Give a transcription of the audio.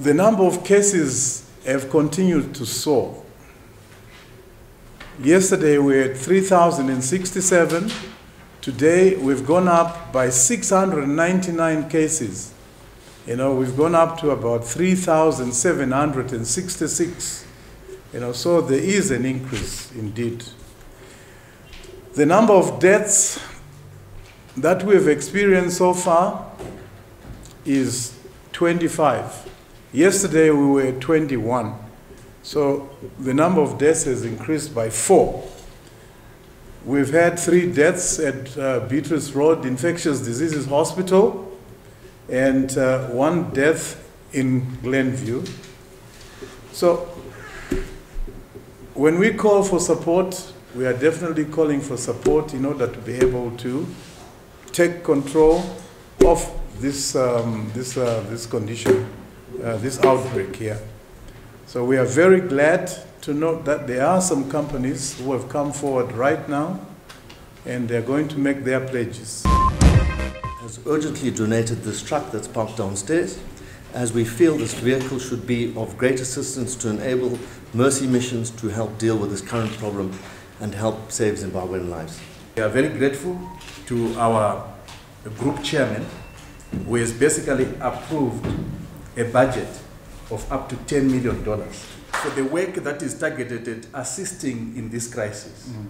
the number of cases have continued to soar. Yesterday we had 3,067. Today we've gone up by 699 cases. You know, we've gone up to about 3,766. You know, so there is an increase indeed. The number of deaths that we've experienced so far is 25. Yesterday we were 21. So the number of deaths has increased by four. We've had three deaths at uh, Beatrice Road Infectious Diseases Hospital and uh, one death in Glenview. So when we call for support, we are definitely calling for support in order to be able to take control of this, um, this, uh, this condition, uh, this outbreak here. So we are very glad to note that there are some companies who have come forward right now and they're going to make their pledges. Has urgently donated this truck that's parked downstairs as we feel this vehicle should be of great assistance to enable mercy missions to help deal with this current problem and help save Zimbabwean lives. We are very grateful to our group chairman who has basically approved a budget of up to $10 million for the work that is targeted at assisting in this crisis. Mm.